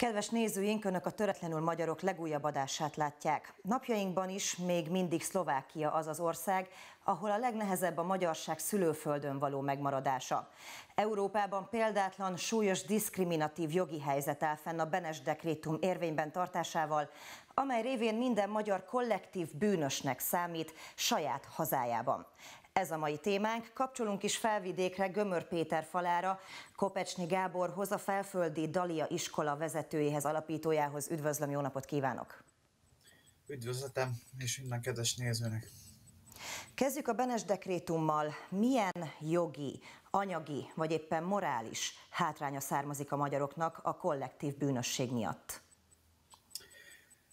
Kedves nézőink, Önök a Töretlenül Magyarok legújabb adását látják. Napjainkban is még mindig Szlovákia az az ország, ahol a legnehezebb a magyarság szülőföldön való megmaradása. Európában példátlan, súlyos, diszkriminatív jogi helyzet áll fenn a Benes dekrétum érvényben tartásával, amely révén minden magyar kollektív bűnösnek számít saját hazájában. Ez a mai témánk. Kapcsolunk is felvidékre Gömör Péter falára, Kopecsni Gáborhoz, a felföldi Dalia iskola vezetőjéhez, alapítójához. Üdvözlöm, jó napot kívánok! Üdvözletem, és minden kedves nézőnek! Kezdjük a Benes dekrétummal. Milyen jogi, anyagi vagy éppen morális hátránya származik a magyaroknak a kollektív bűnösség miatt?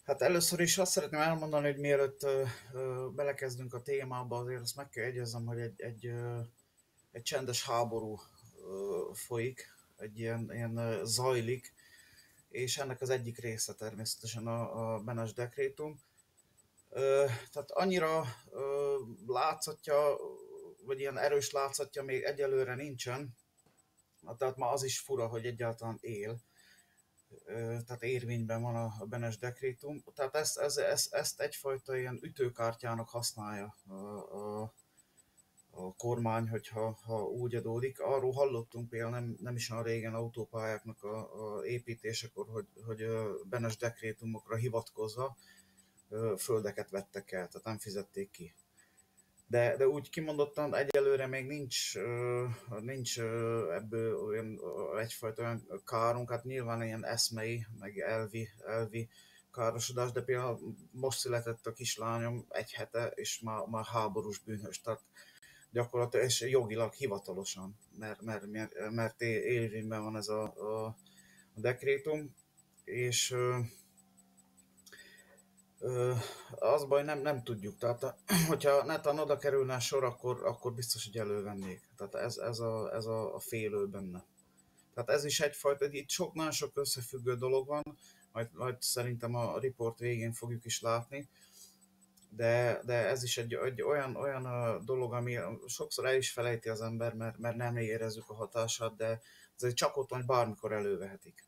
Hát először is azt szeretném elmondani, hogy mielőtt ö, ö, belekezdünk a témába, azért azt meg kell egyeznem, hogy egy, egy, ö, egy csendes háború ö, folyik, egy ilyen, ilyen ö, zajlik, és ennek az egyik része természetesen a, a Benes dekrétum. Ö, tehát annyira ö, látszatja, vagy ilyen erős látszatja még egyelőre nincsen, tehát ma az is fura, hogy egyáltalán él tehát érvényben van a Benes dekrétum. Tehát ezt, ez, ez, ezt egyfajta ilyen ütőkártyának használja a, a, a kormány, hogyha ha úgy adódik. Arról hallottunk például nem, nem is olyan régen autópályáknak a, a építésekor, hogy, hogy Benes dekrétumokra hivatkozva földeket vettek el, tehát nem fizették ki de, de úgy kimondottan egyelőre még nincs, nincs ebből olyan egyfajta olyan kárunk, hát nyilván ilyen eszmei, meg elvi, elvi károsodás, de például most született a kislányom egy hete, és már, már háborús bűnös, tehát gyakorlatilag, és jogilag hivatalosan, mert, mert, mert, mert érvényben van ez a, a, a dekrétum, és az baj, nem, nem tudjuk. Tehát, hogyha netán oda kerülne a sor, akkor, akkor biztos, hogy elővennék. Tehát ez, ez, a, ez a, a félő benne. Tehát ez is egyfajta, itt sok, nagyon sok összefüggő dolog van, majd, majd szerintem a report végén fogjuk is látni, de, de ez is egy, egy olyan, olyan dolog, ami sokszor el is felejti az ember, mert, mert nem érezzük a hatását, de ez csak ott van, hogy bármikor elővehetik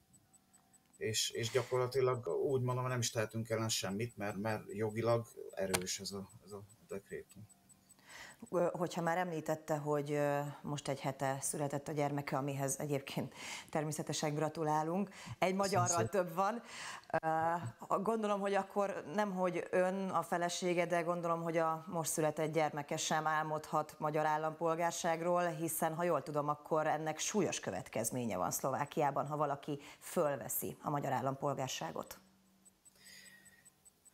és, és gyakorlatilag úgy mondom, nem is tehetünk ellen semmit, mert, mert jogilag erős ez a, ez a dekrétum. Hogyha már említette, hogy most egy hete született a gyermeke, amihez egyébként természetesen gratulálunk, egy magyarral több van. Gondolom, hogy akkor nem, hogy ön a felesége, de gondolom, hogy a most született gyermeke sem álmodhat magyar állampolgárságról, hiszen ha jól tudom, akkor ennek súlyos következménye van Szlovákiában, ha valaki fölveszi a magyar állampolgárságot.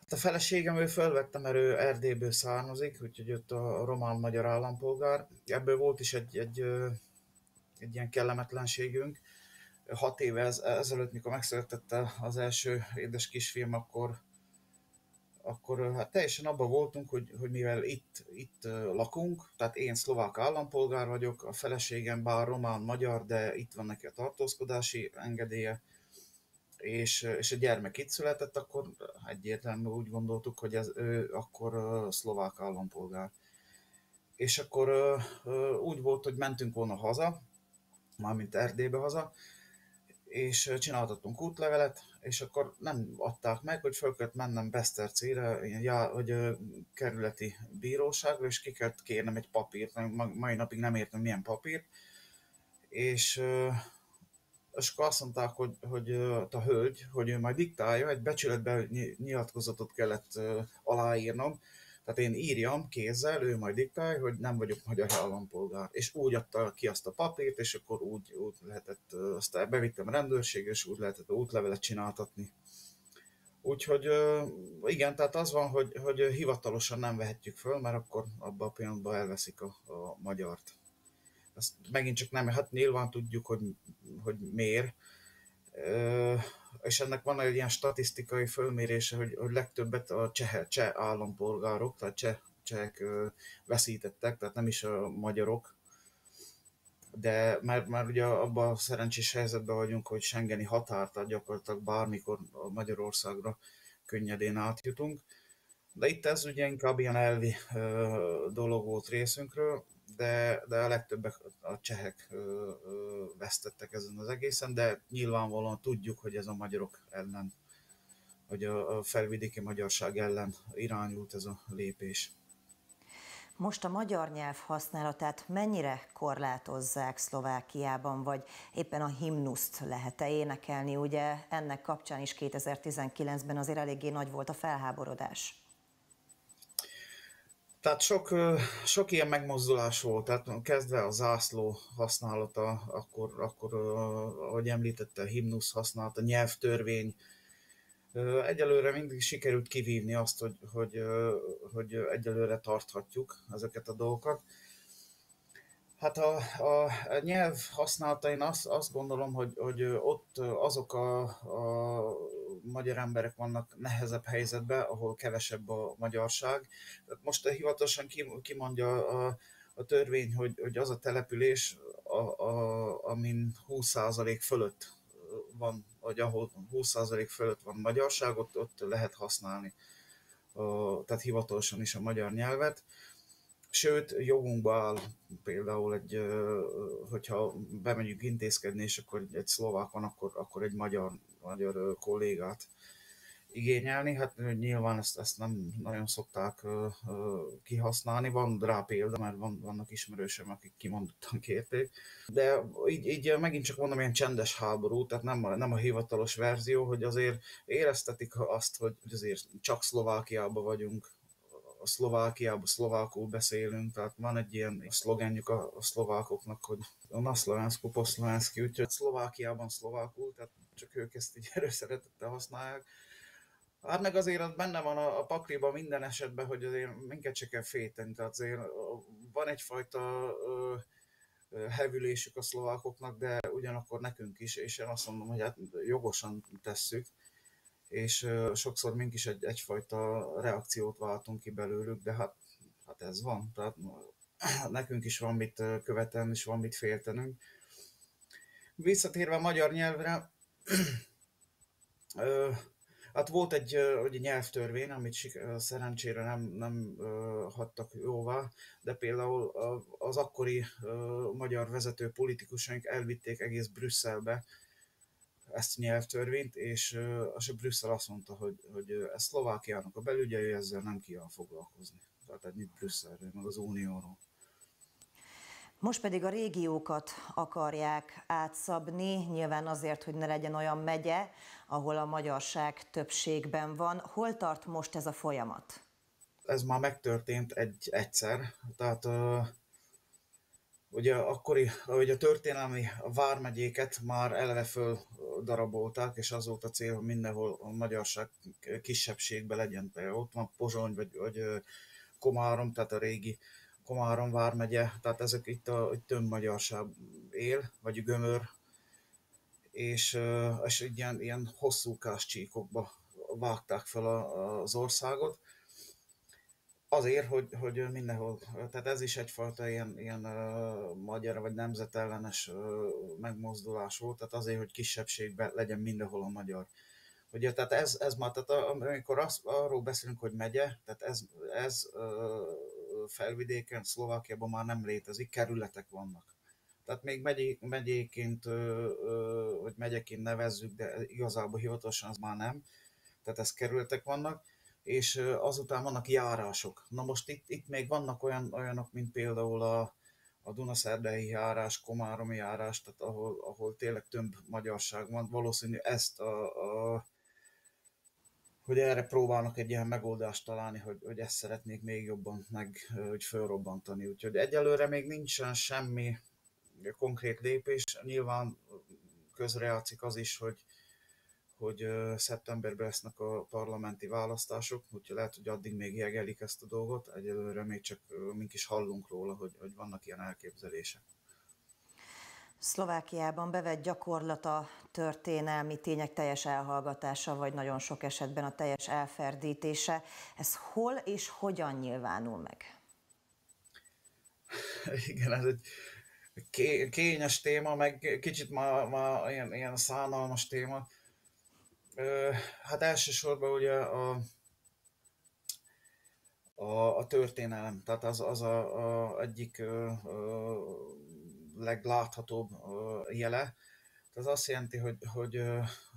Hát a feleségem, ő fölvette, mert ő Erdélyből származik, úgyhogy ott a román-magyar állampolgár. Ebből volt is egy, egy, egy ilyen kellemetlenségünk. Hat éve ez, ezelőtt, mikor megszületett az első édes kisfilm, akkor, akkor hát teljesen abban voltunk, hogy, hogy mivel itt, itt lakunk, tehát én szlovák állampolgár vagyok, a feleségem bár román-magyar, de itt van neki a tartózkodási engedélye, és, és a gyermek itt született, akkor egyértelműen úgy gondoltuk, hogy ez, ő akkor szlovák állampolgár. És akkor úgy volt, hogy mentünk volna haza, mármint Erdélybe haza, és csináltattunk útlevelet, és akkor nem adták meg, hogy föl kellett mennem Besztercére, já, hogy kerületi bíróságra, és ki kellett kérnem egy papírt, mai napig nem értem milyen papírt, és és akkor azt mondták, hogy, hogy a hölgy, hogy ő majd diktálja, egy becsületbe nyilatkozatot kellett aláírnom, tehát én írjam kézzel, ő majd diktálja, hogy nem vagyok magyar állampolgár. És úgy adta ki azt a papírt, és akkor úgy, úgy lehetett, aztán bevittem a rendőrségre, és úgy lehetett útlevelet csináltatni. Úgyhogy igen, tehát az van, hogy, hogy hivatalosan nem vehetjük föl, mert akkor abban a pillanatban elveszik a, a magyart azt megint csak nem, hát nyilván tudjuk, hogy, hogy miért, és ennek van egy ilyen statisztikai fölmérése, hogy, hogy legtöbbet a cseh, cseh állampolgárok, tehát cseh, csehek veszítettek, tehát nem is a magyarok, de mert már ugye abban a szerencsés helyzetben vagyunk, hogy Schengeni határt gyakorlatilag bármikor Magyarországra könnyedén átjutunk. De itt ez ugye inkább ilyen elvi dolog volt részünkről, de, de a legtöbbek a csehek vesztettek ezen az egészen, de nyilvánvalóan tudjuk, hogy ez a magyarok ellen, hogy a, a felvidéki magyarság ellen irányult ez a lépés. Most a magyar nyelv használatát mennyire korlátozzák Szlovákiában, vagy éppen a himnuszt lehet-e énekelni? Ugye ennek kapcsán is 2019-ben azért eléggé nagy volt a felháborodás. Tehát sok, sok ilyen megmozdulás volt, tehát kezdve a zászló használata, akkor, akkor ahogy említette, a himnusz használata, nyelvtörvény, Egyelőre mindig sikerült kivívni azt, hogy, hogy, hogy egyelőre tarthatjuk ezeket a dolgokat. Hát a, a, nyelv használata, én azt, azt gondolom, hogy, hogy ott azok a, a magyar emberek vannak nehezebb helyzetben, ahol kevesebb a magyarság. Most hivatalosan kimondja a, a törvény, hogy, hogy az a település, a, a, amin 20% fölött van, vagy ahol 20% fölött van magyarság, ott, ott lehet használni, a, tehát hivatalosan is a magyar nyelvet. Sőt, jogunkba áll például egy, hogyha bemegyünk intézkedni, és akkor egy szlovák van, akkor, akkor egy magyar, magyar kollégát igényelni. Hát nyilván ezt, ezt nem nagyon szokták uh, kihasználni. Van rá példa, mert van, vannak ismerősöm, akik kimondottan kérték. De így, így megint csak mondom, ilyen csendes háború, tehát nem a, nem a hivatalos verzió, hogy azért éreztetik azt, hogy azért csak Szlovákiában vagyunk, a Szlovákiában szlovákul beszélünk, tehát van egy ilyen szlogenjük a, a szlovákoknak, hogy a na szlovánsku, poszlovánsky, úgyhogy Szlovákiában szlovákul, tehát csak ők ezt így erőszeretettel használják. Hát meg azért az benne van a, a pakliban minden esetben, hogy azért minket se kell féteni, tehát azért van egyfajta ö, hevülésük a szlovákoknak, de ugyanakkor nekünk is, és én azt mondom, hogy hát jogosan tesszük, és sokszor mink is egy, egyfajta reakciót váltunk ki belőlük, de hát, hát ez van, tehát nekünk is van mit követelni, és van mit féltenünk. Visszatérve a magyar nyelvre, Hát volt egy egy nyelvtörvény, amit szerencsére nem, nem hagytak jóvá, de például az akkori magyar vezető politikusaink elvitték egész Brüsszelbe ezt a nyelvtörvényt, és a Brüsszel azt mondta, hogy, hogy ez Szlovákiának a belügyei, ezzel nem kíván foglalkozni. Tehát egy Brüsszelről, meg az Unióról. Most pedig a régiókat akarják átszabni, nyilván azért, hogy ne legyen olyan megye, ahol a magyarság többségben van. Hol tart most ez a folyamat? Ez már megtörtént egy, egyszer, tehát ugye akkori, hogy a történelmi vármegyéket már eleve föl darabolták, és az volt a cél, hogy mindenhol a magyarság kisebbségben legyen. Például ott van Pozsony, vagy, vagy Komárom, tehát a régi Komárom vármegye, tehát ezek itt a itt több magyarság él, vagy gömör, és, és ilyen, ilyen hosszúkás csíkokba vágták fel az országot, azért, hogy, hogy mindenhol, tehát ez is egyfajta ilyen, ilyen magyar vagy nemzetellenes megmozdulás volt, tehát azért, hogy kisebbségben legyen mindenhol a magyar. Ugye, tehát ez, ez már, tehát amikor azt, arról beszélünk, hogy megye, tehát ez, ez uh, felvidéken, Szlovákiában már nem létezik, kerületek vannak. Tehát még megyé, megyéként, vagy megyeként nevezzük, de igazából hivatalosan az már nem. Tehát ez kerületek vannak, és azután vannak járások. Na most itt, itt még vannak olyan, olyanok, mint például a, a Dunaszerdei járás, Komáromi járás, tehát ahol, ahol tényleg több magyarság van. Valószínű ezt a, a hogy erre próbálnak egy ilyen megoldást találni, hogy, hogy ezt szeretnék még jobban meg, hogy fölrobbantani. Úgyhogy egyelőre még nincsen semmi konkrét lépés. Nyilván közrejátszik az is, hogy, hogy szeptemberben lesznek a parlamenti választások, úgyhogy lehet, hogy addig még jegelik ezt a dolgot. Egyelőre még csak mink is hallunk róla, hogy, hogy vannak ilyen elképzelések. Szlovákiában bevett gyakorlata történelmi tények teljes elhallgatása, vagy nagyon sok esetben a teljes elferdítése. Ez hol és hogyan nyilvánul meg? Igen, ez egy kényes téma, meg kicsit ma, ma ilyen, ilyen szánalmas téma. Hát elsősorban ugye a, a, a történelem. Tehát az, az a, a egyik ö, ö, legláthatóbb ö, jele. Ez azt jelenti, hogy, hogy,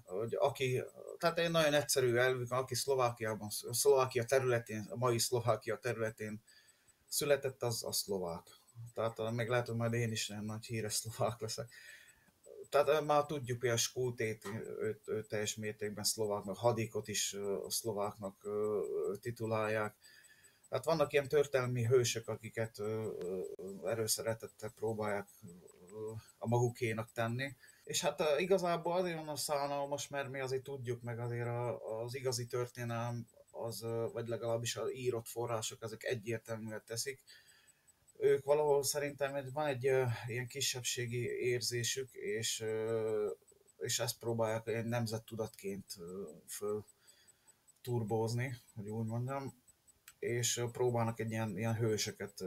hogy aki, tehát egy nagyon egyszerű elvük, aki Szlovákiában, Szlovákia területén, a mai Szlovákia területén született, az a szlovák. Tehát meg lehet, hogy majd én is nagyon nagy híres szlovák leszek. Tehát már tudjuk, a Skultét őt, őt teljes mértékben szlováknak, Hadikot is szlováknak titulálják. Hát vannak ilyen történelmi hősök, akiket erőszeretettel próbálják a magukénak tenni. És hát igazából azért van a szánalmas, mert mi azért tudjuk, meg azért az igazi történelem, az, vagy legalábbis az írott források, ezek egyértelműen teszik. Ők valahol szerintem van egy ilyen kisebbségi érzésük, és, és ezt próbálják egy nemzettudatként föl turbózni, hogy úgy mondjam, és próbálnak egy ilyen, ilyen hősöket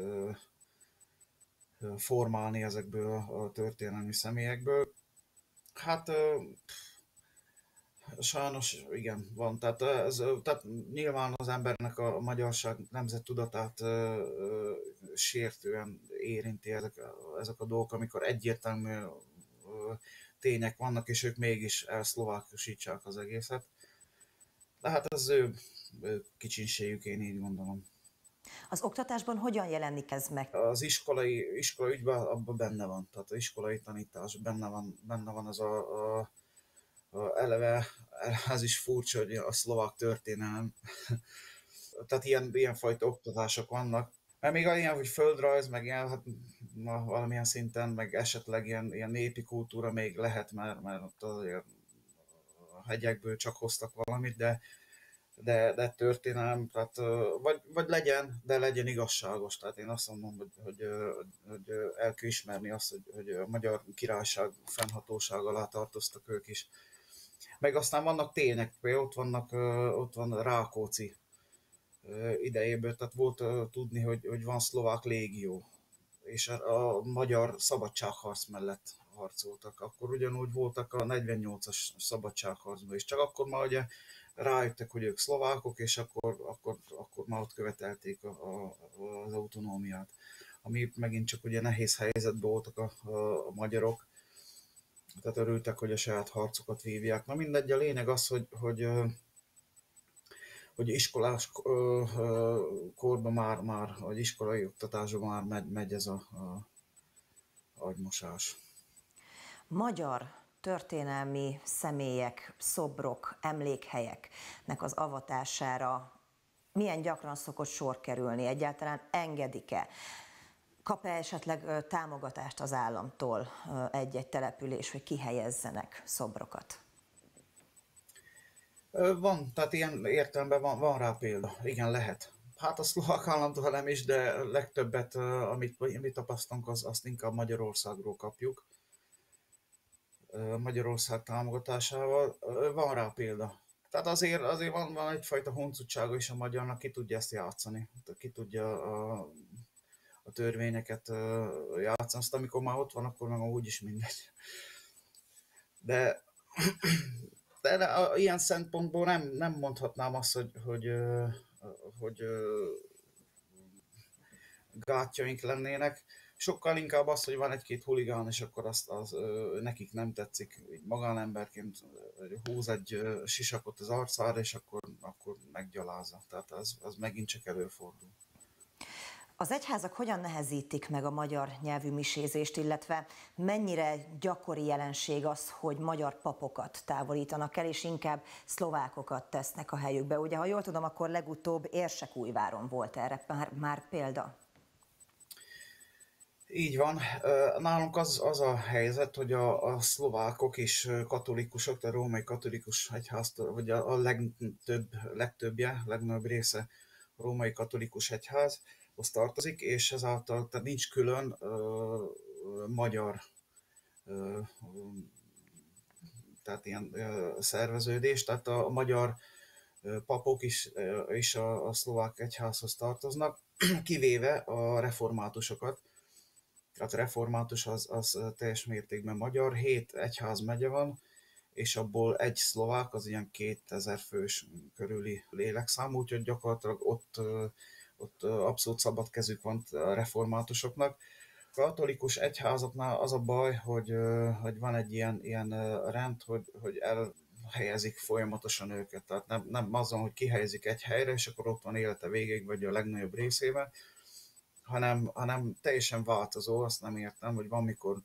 formálni ezekből a történelmi személyekből. Hát sajnos igen, van. Tehát, ez, tehát nyilván az embernek a magyarság nemzettudatát sértően érinti ezek, ezek a dolgok, amikor egyértelmű tények vannak, és ők mégis elszlovákosítsák az egészet. De hát ez ő, ő kicsinségük, én így gondolom. Az oktatásban hogyan jelenik ez meg? Az iskolai, iskolai ügyben abban benne van, tehát az iskolai tanítás benne van, benne van az a, a, a eleve, ez is furcsa, hogy a szlovák történelem, tehát ilyen, ilyen fajta oktatások vannak, mert még ilyen, hogy földrajz, meg ilyen, hát na, valamilyen szinten, meg esetleg ilyen, ilyen népi kultúra még lehet, mert, mert ott azért a hegyekből csak hoztak valamit, de de, de történelem, tehát, vagy, vagy legyen, de legyen igazságos. Tehát én azt mondom, hogy, hogy, hogy el kell ismerni azt, hogy, hogy a magyar királyság fennhatóság alá tartoztak ők is. Meg aztán vannak tények, például ott, vannak, ott van Rákóczi idejéből, tehát volt tudni, hogy, hogy van szlovák légió, és a, a magyar szabadságharc mellett harcoltak. Akkor ugyanúgy voltak a 48-as szabadságharcban is, csak akkor már ugye rájöttek, hogy ők szlovákok, és akkor, akkor, akkor már ott követelték a, a, az autonómiát. Ami megint csak ugye nehéz helyzetben voltak a, a, a magyarok, tehát örültek, hogy a saját harcokat vívják. Na mindegy, a lényeg az, hogy, hogy, hogy iskolás korban már, már, vagy iskolai oktatásban már megy, megy ez a, a agymosás. Magyar történelmi személyek, szobrok, emlékhelyeknek az avatására milyen gyakran szokott sor kerülni? Egyáltalán engedik-e? Kap-e esetleg támogatást az államtól egy-egy település, hogy kihelyezzenek szobrokat? Van, tehát ilyen értelemben van, van rá példa. Igen, lehet. Hát a szlovák államtól nem is, de legtöbbet, amit mi tapasztalunk, az, azt inkább Magyarországról kapjuk. Magyarország támogatásával. Van rá példa. Tehát azért, azért van, van egyfajta huncutsága is a magyarnak, ki tudja ezt játszani, ki tudja a, a törvényeket játszani. Azt amikor már ott van, akkor meg úgyis mindegy. De, de, de ilyen szempontból nem, nem mondhatnám azt, hogy, hogy, hogy, gátjaink lennének sokkal inkább az, hogy van egy-két huligán, és akkor azt az, nekik nem tetszik, így magánemberként húz egy sisakot az arcára, és akkor, akkor meggyalázza. Tehát az, az megint csak előfordul. Az egyházak hogyan nehezítik meg a magyar nyelvű misézést, illetve mennyire gyakori jelenség az, hogy magyar papokat távolítanak el, és inkább szlovákokat tesznek a helyükbe? Ugye, ha jól tudom, akkor legutóbb Érsekújváron volt erre már, már példa. Így van. Nálunk az, az a helyzet, hogy a, a szlovákok és katolikusok, a római katolikus egyház, vagy a, a legtöbb, legtöbbje, legnagyobb része a római katolikus egyházhoz tartozik, és ezáltal tehát nincs külön ö, magyar ö, tehát ilyen ö, szerveződés, tehát a, a magyar papok is, is a, a szlovák egyházhoz tartoznak, kivéve a reformátusokat, tehát református az, az teljes mértékben magyar, hét egyház megye van, és abból egy szlovák, az ilyen 2000 fős körüli lélekszám, úgyhogy gyakorlatilag ott, ott abszolút szabad kezük van a reformátusoknak. A katolikus egyházaknál az a baj, hogy, hogy van egy ilyen, ilyen rend, hogy, hogy elhelyezik folyamatosan őket. Tehát nem, nem azon, hogy kihelyezik egy helyre, és akkor ott van élete végéig, vagy a legnagyobb részében, hanem, hanem teljesen változó, azt nem értem, hogy van, mikor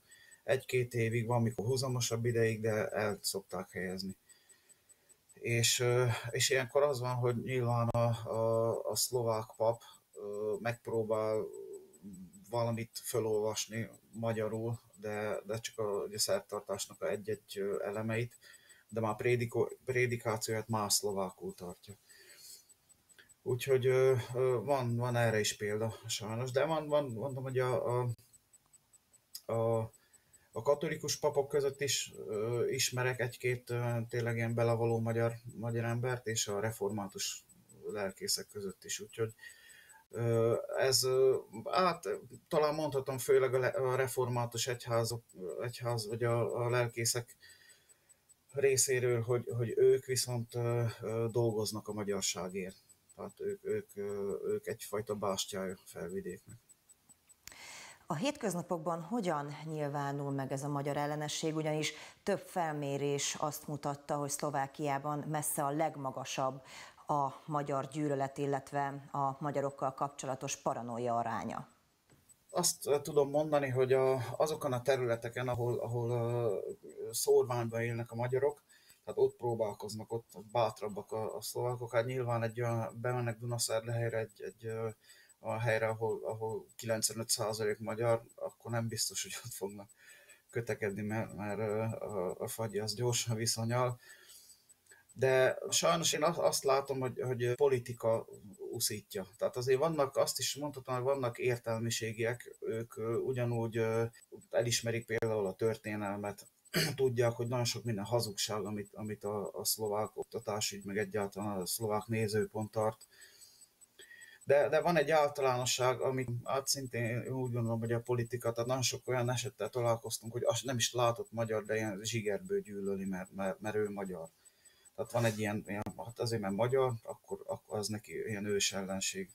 egy-két évig, van, mikor húzamosabb ideig, de el szokták helyezni. És, és ilyenkor az van, hogy nyilván a, a, a szlovák pap megpróbál valamit felolvasni magyarul, de, de csak a, a szertartásnak a egy-egy elemeit, de már prédiko, prédikációját más szlovákul tartja. Úgyhogy van, van erre is példa sajnos, de van, van mondom, hogy a, a, a, a katolikus papok között is ö, ismerek egy-két ö, tényleg ilyen belavaló magyar, magyar embert, és a református lelkészek között is, úgyhogy ö, ez, ö, hát talán mondhatom főleg a, le, a református egyházok, egyház, vagy a, a lelkészek részéről, hogy, hogy ők viszont ö, ö, dolgoznak a magyarságért tehát ők, ők, ők egyfajta bástyája felvidéknek. A hétköznapokban hogyan nyilvánul meg ez a magyar ellenesség, ugyanis több felmérés azt mutatta, hogy Szlovákiában messze a legmagasabb a magyar gyűlölet, illetve a magyarokkal kapcsolatos paranoia aránya. Azt tudom mondani, hogy a, azokon a területeken, ahol, ahol szórványban élnek a magyarok, tehát ott próbálkoznak, ott bátrabbak a, a szlovákok. Hát nyilván egy olyan, bemennek Dunaszerdehelyre, egy, egy a helyre, ahol, ahol 95% magyar, akkor nem biztos, hogy ott fognak kötekedni, mert, mert a, a fagyi az gyorsan viszonyal. De sajnos én azt látom, hogy, hogy politika uszítja. Tehát azért vannak, azt is mondhatom, hogy vannak értelmiségiek, ők ugyanúgy elismerik például a történelmet, tudják, hogy nagyon sok minden hazugság, amit, amit a, a szlovák oktatásügy, meg egyáltalán a szlovák nézőpont tart. De, de van egy általánosság, amit hát szintén úgy gondolom, hogy a politika, tehát nagyon sok olyan esettel találkoztunk, hogy azt nem is látott magyar, de ilyen zsigerből gyűlöli, mert, mert, mert ő magyar. Tehát van egy ilyen, ilyen hát azért, mert magyar, akkor, akkor az neki ilyen ős ellenség.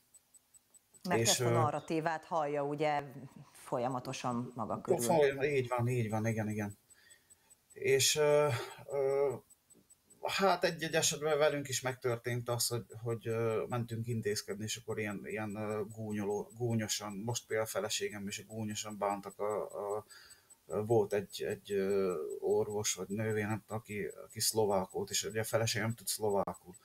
Mert és, ezt a narratívát hallja ugye folyamatosan maga körül. Folyam, így van, így van, igen, igen. És hát egy-egy esetben velünk is megtörtént az, hogy, hogy mentünk intézkedni, és akkor ilyen, ilyen gúnyoló, gúnyosan, most például a feleségem is gúnyosan bántak a, a volt egy, egy orvos vagy nővér, aki, aki szlovák volt, és ugye a feleségem tud szlovákul.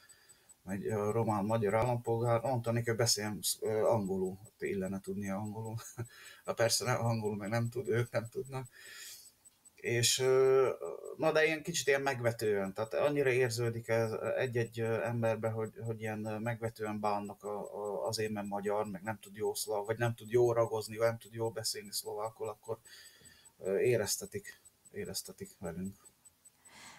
Egy román-magyar állampolgár, mondta neki, hogy beszéljem angolul, ott illene tudni angolul. Ha persze nem, angolul meg nem tud, ők nem tudnak és na de ilyen kicsit ilyen megvetően, tehát annyira érződik ez egy-egy emberbe, hogy, hogy ilyen megvetően bánnak a, a, azért, mert magyar, meg nem tud jó szló, vagy nem tud jó ragozni, vagy nem tud jó beszélni szlovákul, akkor éreztetik, éreztetik velünk.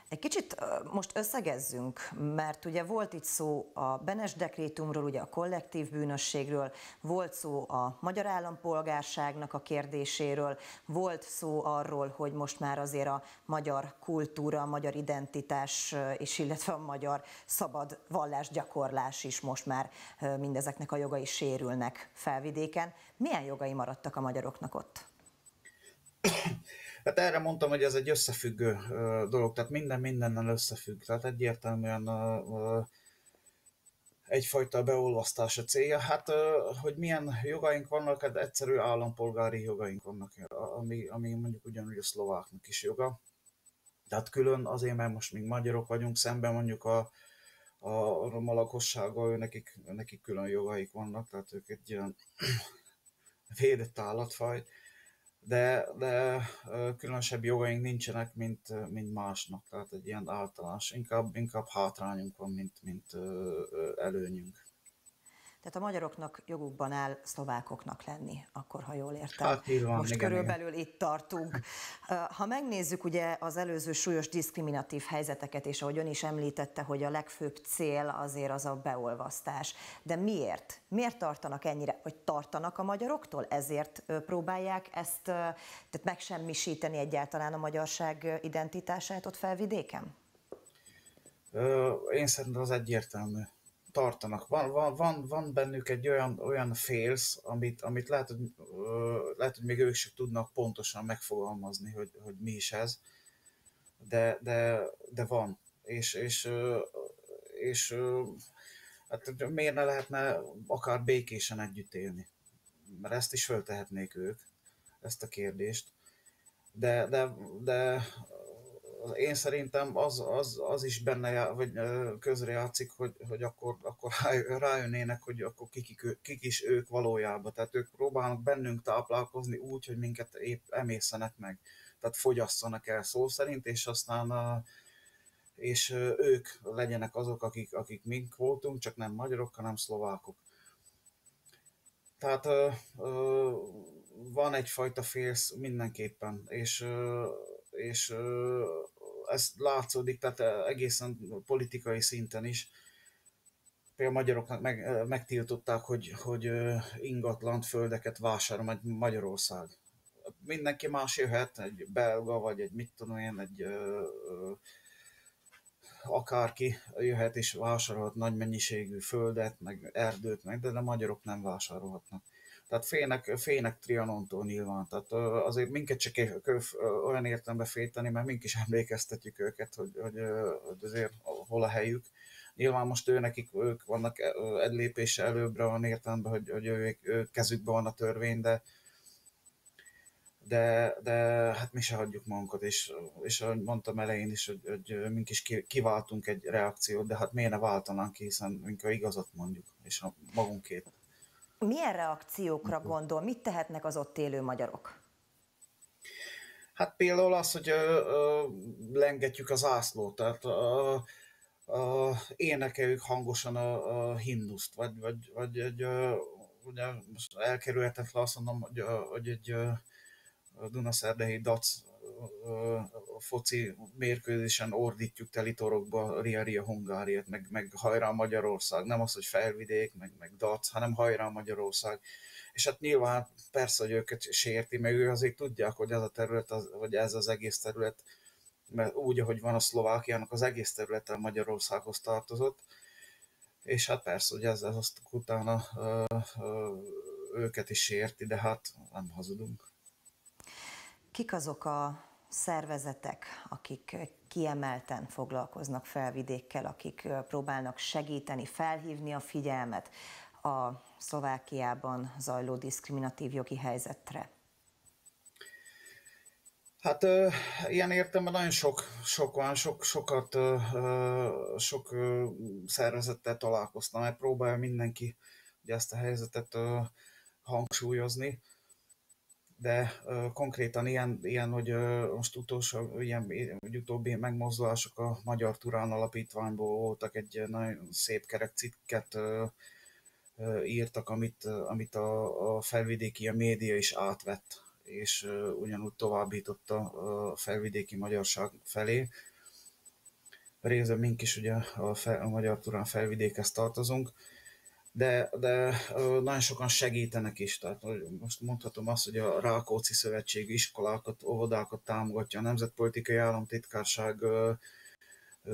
Egy kicsit most összegezzünk, mert ugye volt itt szó a Benes dekrétumról, ugye a kollektív bűnösségről, volt szó a magyar állampolgárságnak a kérdéséről, volt szó arról, hogy most már azért a magyar kultúra, a magyar identitás, és illetve a magyar szabad vallásgyakorlás is most már mindezeknek a jogai sérülnek felvidéken. Milyen jogai maradtak a magyaroknak ott? Hát erre mondtam, hogy ez egy összefüggő dolog, tehát minden mindennel összefügg. Tehát egyértelműen egyfajta beolvasztás a célja. Hát, hogy milyen jogaink vannak, hát egyszerű állampolgári jogaink vannak, ami, ami mondjuk ugyanúgy a szlováknak is joga. Tehát külön azért, mert most még magyarok vagyunk, szemben mondjuk a, a roma lakossággal, nekik, nekik külön jogaik vannak, tehát ők egy ilyen védett állatfaj de, de különösebb jogaink nincsenek, mint, mint másnak, tehát egy ilyen általános, inkább, inkább hátrányunk van, mint, mint előnyünk. Tehát a magyaroknak jogukban áll szlovákoknak lenni, akkor ha jól értem. Hát, van, Most igen, körülbelül igen. itt tartunk. Ha megnézzük ugye az előző súlyos diszkriminatív helyzeteket, és ahogy ön is említette, hogy a legfőbb cél azért az a beolvasztás. De miért? Miért tartanak ennyire, vagy tartanak a magyaroktól? Ezért próbálják ezt tehát megsemmisíteni egyáltalán a magyarság identitását ott felvidéken? Én szerintem az egyértelmű tartanak. Van, van, van, van bennük egy olyan, olyan félsz, amit, amit lehet, hogy, lehet, hogy még ők sem tudnak pontosan megfogalmazni, hogy, hogy mi is ez, de, de, de van. És, és, és hát miért ne lehetne akár békésen együtt élni? Mert ezt is föltehetnék ők, ezt a kérdést. De, de, de én szerintem az, az, az is benne, vagy közrejátszik, hogy, hogy akkor, akkor rájönnének, hogy akkor kik, kik is ők valójában. Tehát ők próbálnak bennünk táplálkozni úgy, hogy minket épp emészenek meg. Tehát fogyasszanak el szó szerint, és aztán és ők legyenek azok, akik, akik mink voltunk, csak nem magyarok, hanem szlovákok. Tehát van egyfajta félsz mindenképpen, és, és ez látszódik, tehát egészen politikai szinten is. Például magyaroknak meg, megtiltották, hogy, hogy ingatlant, földeket vásárol Magyarország. Mindenki más jöhet, egy belga, vagy egy mit tudom én, egy ö, ö, akárki jöhet és vásárolhat nagy mennyiségű földet, meg erdőt, meg, de a magyarok nem vásárolhatnak. Tehát félnek, félnek Trianontól nyilván. Tehát azért minket csak olyan értelembe félteni, mert mink is emlékeztetjük őket, hogy, hogy, hogy azért hol a helyük. Nyilván most ő nekik, ők vannak egy lépése előbbre van értelemben, hogy, hogy ők, ők kezükben van a törvény, de, de, de hát mi se hagyjuk magunkat, és, és ahogy mondtam elején is, hogy, hogy mink is kiváltunk egy reakciót, de hát miért ne váltanánk ki, hiszen mink a igazat mondjuk, és a magunkét. Milyen reakciókra gondol? Mit tehetnek az ott élő magyarok? Hát például az, hogy ö, ö, lengetjük az ászlót, tehát ö, ö, énekeljük hangosan a, a himnuszt, vagy, vagy, vagy egy, ö, ugye most elkerülhetetlen azt mondom, hogy, hogy egy ö, Dunaszerdei Dac foci mérkőzésen ordítjuk telitorokba Ria Ria Hungáriát, meg, meg hajrá Magyarország, nem az, hogy felvidék, meg, meg Dac, hanem hajrá Magyarország. És hát nyilván persze, hogy őket sérti, meg ők azért tudják, hogy ez a terület, az, vagy ez az egész terület, mert úgy, ahogy van a Szlovákiának, az egész területen Magyarországhoz tartozott, és hát persze, hogy ezzel azt utána ö, ö, őket is sérti, de hát nem hazudunk. Kik azok a szervezetek, akik kiemelten foglalkoznak felvidékkel, akik próbálnak segíteni, felhívni a figyelmet a Szlovákiában zajló diszkriminatív jogi helyzetre? Hát ilyen értelemben nagyon sok, sok van, sok, sokat, sok szervezettel találkoztam, mert próbálja mindenki ugye ezt a helyzetet hangsúlyozni de uh, konkrétan ilyen, ilyen, hogy uh, most utolsó, ilyen, hogy utóbbi megmozdulások a Magyar Turán Alapítványból voltak, egy nagyon szép kerek cikket uh, uh, írtak, amit, amit a, a felvidéki a média is átvett, és uh, ugyanúgy továbbította a felvidéki magyarság felé. Részben mink is ugye a, fel, a Magyar Turán felvidékhez tartozunk, de, de nagyon sokan segítenek is. Tehát most mondhatom azt, hogy a Rákóczi Szövetség iskolákat, óvodákat támogatja, a Nemzetpolitikai Államtitkárság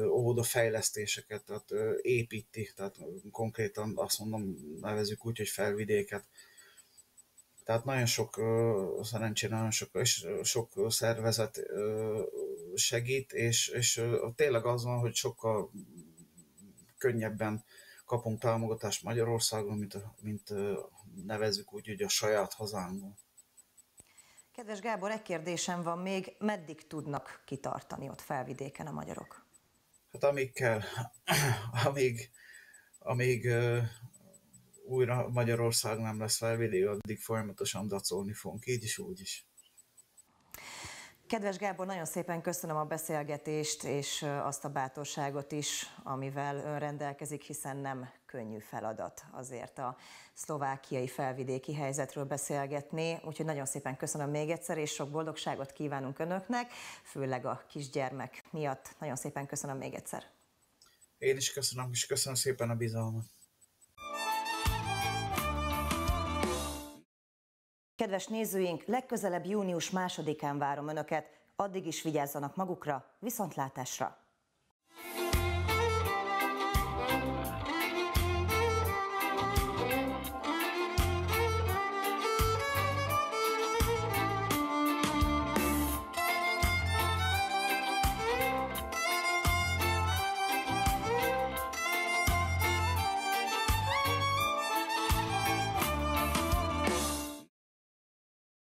óvoda fejlesztéseket, tehát építi, tehát konkrétan azt mondom, nevezük úgy, hogy felvidéket. Tehát nagyon sok, szerencsére nagyon sok, és sok szervezet segít, és, és tényleg az van, hogy sokkal könnyebben kapunk támogatást Magyarországon, mint, mint nevezzük úgy, hogy a saját hazánkban. Kedves Gábor, egy kérdésem van még, meddig tudnak kitartani ott felvidéken a magyarok? Hát amíg kell, amíg, amíg uh, újra Magyarország nem lesz felvidék, addig folyamatosan dacolni fogunk, így is, úgy is. Kedves Gábor, nagyon szépen köszönöm a beszélgetést és azt a bátorságot is, amivel ön rendelkezik, hiszen nem könnyű feladat azért a szlovákiai felvidéki helyzetről beszélgetni. Úgyhogy nagyon szépen köszönöm még egyszer, és sok boldogságot kívánunk önöknek, főleg a kisgyermek miatt. Nagyon szépen köszönöm még egyszer. Én is köszönöm, és köszönöm szépen a bizalmat. Kedves nézőink, legközelebb június másodikán várom Önöket, addig is vigyázzanak magukra, viszontlátásra!